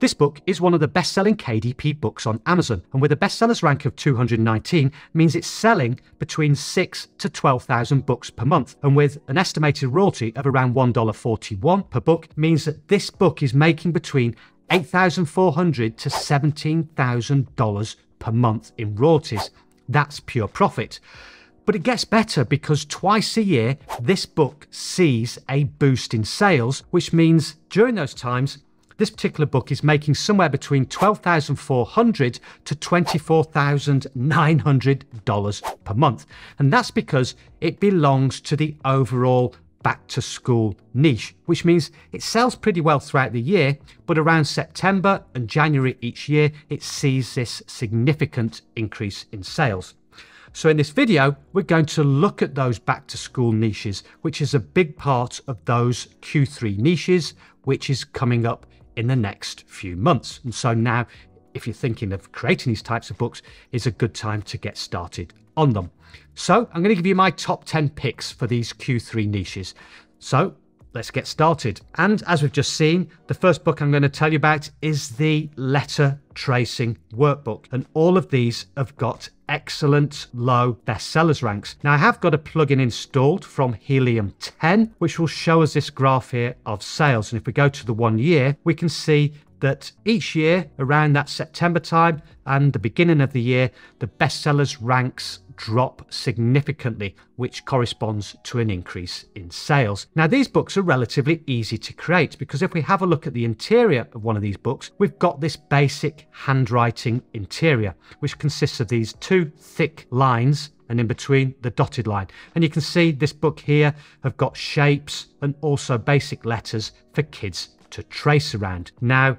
This book is one of the best selling KDP books on Amazon, and with a bestsellers rank of 219 means it's selling between 6 to 12,000 books per month. And with an estimated royalty of around $1.41 per book, means that this book is making between 8,400 to $17,000 per month in royalties. That's pure profit. But it gets better because twice a year, this book sees a boost in sales, which means during those times, this particular book is making somewhere between 12,400 to $24,900 per month. And that's because it belongs to the overall back to school niche, which means it sells pretty well throughout the year, but around September and January each year, it sees this significant increase in sales. So in this video, we're going to look at those back to school niches, which is a big part of those Q3 niches, which is coming up in the next few months. And so now, if you're thinking of creating these types of books, is a good time to get started on them. So I'm going to give you my top 10 picks for these Q3 niches. So let's get started. And as we've just seen, the first book I'm going to tell you about is the letter tracing workbook. And all of these have got excellent low bestsellers ranks. Now I have got a plugin installed from Helium 10, which will show us this graph here of sales. And if we go to the one year, we can see that each year around that September time and the beginning of the year, the bestsellers ranks drop significantly, which corresponds to an increase in sales. Now, these books are relatively easy to create because if we have a look at the interior of one of these books, we've got this basic handwriting interior, which consists of these two thick lines and in between the dotted line. And you can see this book here have got shapes and also basic letters for kids to trace around. Now,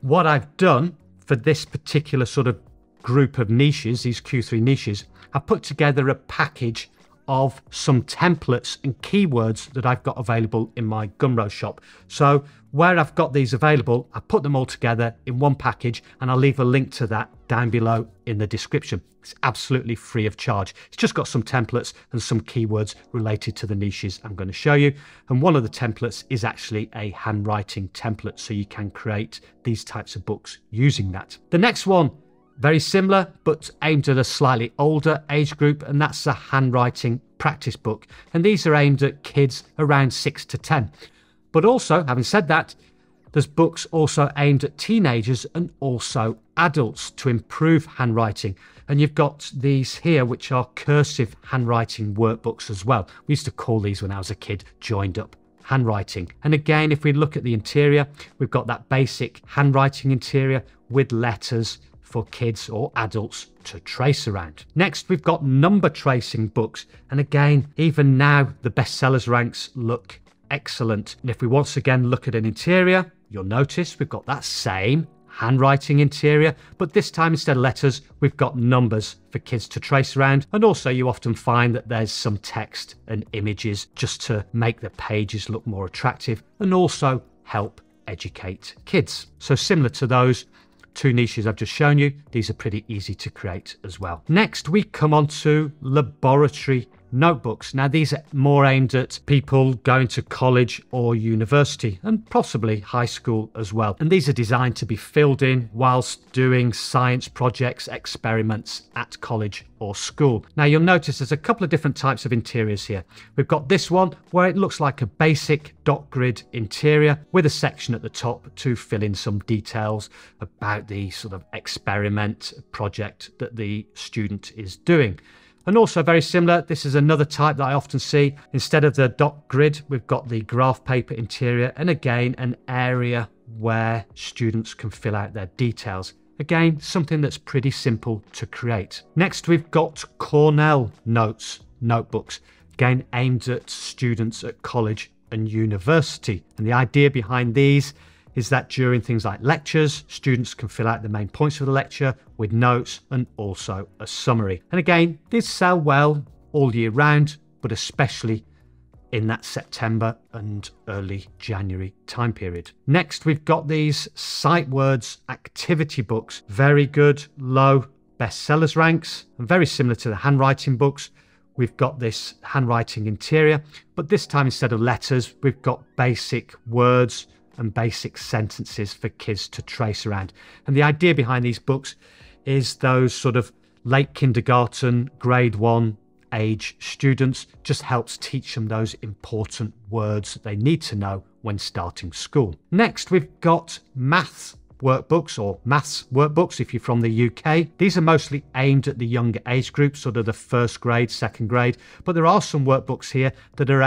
what I've done for this particular sort of group of niches, these Q3 niches, I put together a package of some templates and keywords that I've got available in my Gumroad shop. So where I've got these available, I put them all together in one package and I'll leave a link to that down below in the description. It's absolutely free of charge. It's just got some templates and some keywords related to the niches I'm going to show you. And one of the templates is actually a handwriting template, so you can create these types of books using that. The next one very similar, but aimed at a slightly older age group, and that's a handwriting practice book. And these are aimed at kids around 6 to 10. But also, having said that, there's books also aimed at teenagers and also adults to improve handwriting. And you've got these here, which are cursive handwriting workbooks as well. We used to call these when I was a kid joined up handwriting. And again, if we look at the interior, we've got that basic handwriting interior with letters for kids or adults to trace around. Next, we've got number tracing books. And again, even now, the bestsellers ranks look excellent. And if we once again look at an interior, you'll notice we've got that same handwriting interior, but this time instead of letters, we've got numbers for kids to trace around. And also, you often find that there's some text and images just to make the pages look more attractive and also help educate kids. So, similar to those, two niches I've just shown you, these are pretty easy to create as well. Next, we come on to laboratory notebooks. Now, these are more aimed at people going to college or university and possibly high school as well. And these are designed to be filled in whilst doing science projects, experiments at college or school. Now, you'll notice there's a couple of different types of interiors here. We've got this one where it looks like a basic dot grid interior with a section at the top to fill in some details about the sort of experiment project that the student is doing. And also very similar, this is another type that I often see. Instead of the dot grid, we've got the graph paper interior and again an area where students can fill out their details. Again, something that's pretty simple to create. Next, we've got Cornell Notes notebooks, again aimed at students at college and university. And the idea behind these is that during things like lectures, students can fill out the main points of the lecture with notes and also a summary. And again, these sell well all year round, but especially in that September and early January time period. Next, we've got these sight words activity books. Very good, low bestsellers ranks, and very similar to the handwriting books. We've got this handwriting interior, but this time instead of letters, we've got basic words and basic sentences for kids to trace around. And the idea behind these books is those sort of late kindergarten, grade one age students just helps teach them those important words that they need to know when starting school. Next, we've got maths workbooks or maths workbooks if you're from the UK. These are mostly aimed at the younger age group, sort of the first grade, second grade, but there are some workbooks here that are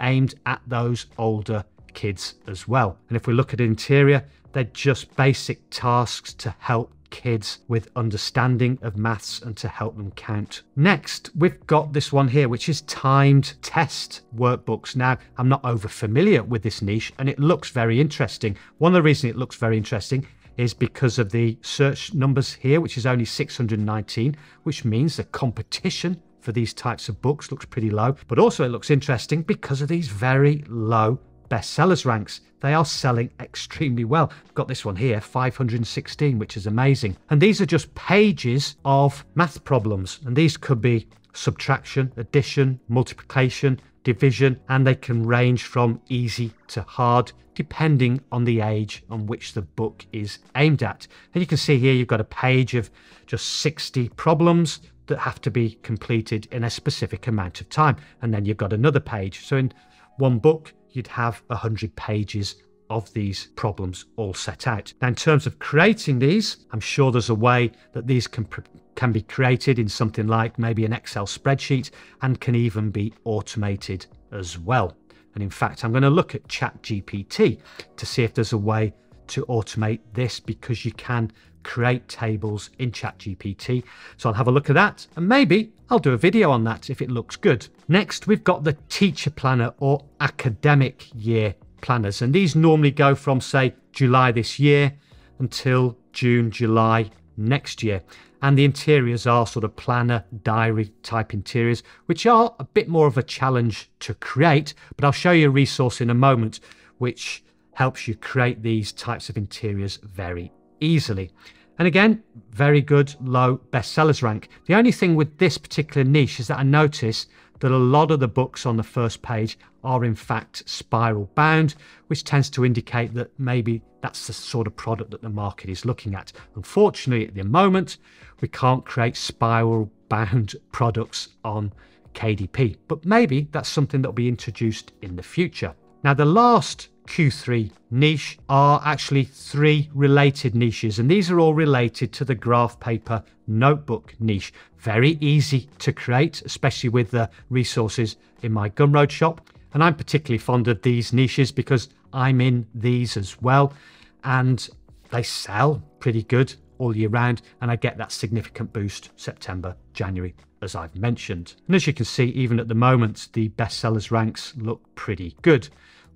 aimed at those older kids as well. And if we look at interior, they're just basic tasks to help kids with understanding of maths and to help them count. Next, we've got this one here, which is timed test workbooks. Now, I'm not over familiar with this niche and it looks very interesting. One of the reasons it looks very interesting is because of the search numbers here, which is only 619, which means the competition for these types of books looks pretty low. But also, it looks interesting because of these very low bestsellers ranks. They are selling extremely well. I've got this one here, 516, which is amazing. And these are just pages of math problems. And these could be subtraction, addition, multiplication, division, and they can range from easy to hard depending on the age on which the book is aimed at. And you can see here you've got a page of just 60 problems that have to be completed in a specific amount of time. And then you've got another page. So in one book, you'd have 100 pages of these problems all set out. Now, in terms of creating these, I'm sure there's a way that these can, can be created in something like maybe an Excel spreadsheet and can even be automated as well. And in fact, I'm going to look at ChatGPT to see if there's a way to automate this because you can create tables in ChatGPT. So I'll have a look at that and maybe I'll do a video on that if it looks good. Next, we've got the teacher planner or academic year planners. And these normally go from, say, July this year until June, July next year. And the interiors are sort of planner diary type interiors, which are a bit more of a challenge to create. But I'll show you a resource in a moment which helps you create these types of interiors very easily. And again, very good low bestsellers rank. The only thing with this particular niche is that I notice that a lot of the books on the first page are in fact spiral bound, which tends to indicate that maybe that's the sort of product that the market is looking at. Unfortunately, at the moment, we can't create spiral bound products on KDP, but maybe that's something that will be introduced in the future. Now, the last Q3 niche are actually three related niches, and these are all related to the graph paper notebook niche. Very easy to create, especially with the resources in my Gumroad shop. And I'm particularly fond of these niches because I'm in these as well, and they sell pretty good all year round, and I get that significant boost September, January, as I've mentioned. And as you can see, even at the moment, the bestsellers ranks look pretty good.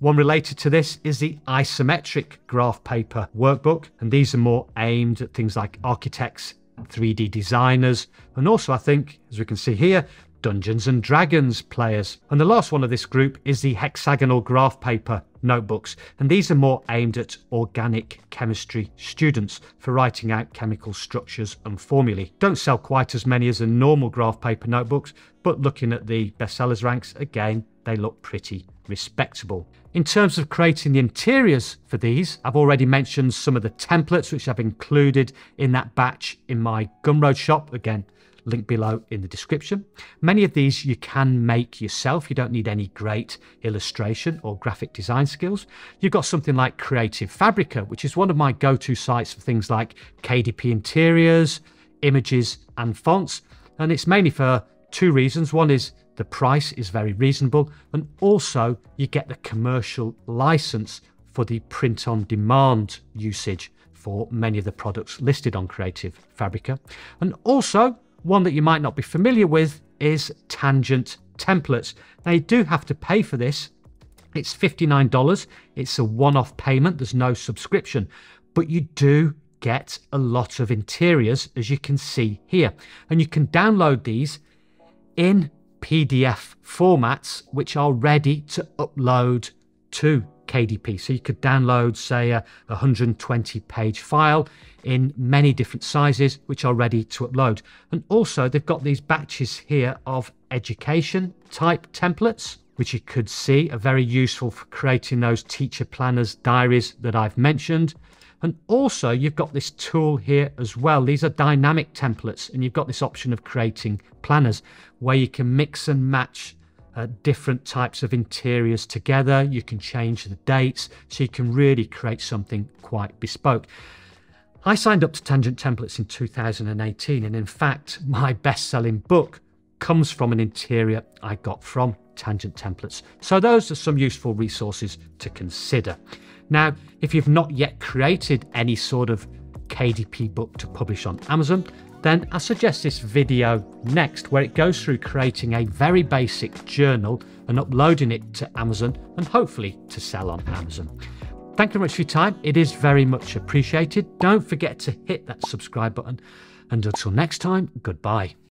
One related to this is the isometric graph paper workbook, and these are more aimed at things like architects, 3D designers, and also, I think, as we can see here, Dungeons and Dragons players. And the last one of this group is the hexagonal graph paper notebooks, and these are more aimed at organic chemistry students for writing out chemical structures and formulae. Don't sell quite as many as the normal graph paper notebooks, but looking at the bestsellers ranks, again, they look pretty respectable. In terms of creating the interiors for these, I've already mentioned some of the templates which I've included in that batch in my Gumroad shop. Again, link below in the description. Many of these you can make yourself. You don't need any great illustration or graphic design skills. You've got something like Creative Fabrica, which is one of my go-to sites for things like KDP interiors, images and fonts. And it's mainly for two reasons. One is the price is very reasonable, and also you get the commercial license for the print on demand usage for many of the products listed on Creative Fabrica. And also, one that you might not be familiar with is Tangent Templates. Now, you do have to pay for this. It's $59. It's a one off payment, there's no subscription, but you do get a lot of interiors, as you can see here. And you can download these in PDF formats which are ready to upload to KDP. So you could download, say, a 120 page file in many different sizes which are ready to upload. And also, they've got these batches here of education type templates. which you could see are very useful for creating those teacher planners diaries that I've mentioned. And also you've got this tool here as well. These are dynamic templates and you've got this option of creating planners where you can mix and match uh, different types of interiors together. You can change the dates so you can really create something quite bespoke. I signed up to Tangent Templates in 2018 and in fact my best-selling book comes from an interior I got from Tangent Templates. So those are some useful resources to consider. Now, if you've not yet created any sort of KDP book to publish on Amazon, then I suggest this video next where it goes through creating a very basic journal and uploading it to Amazon and hopefully to sell on Amazon. Thank you very much for your time. It is very much appreciated. Don't forget to hit that subscribe button. And until next time, goodbye.